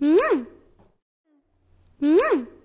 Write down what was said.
Mmm. Mmm.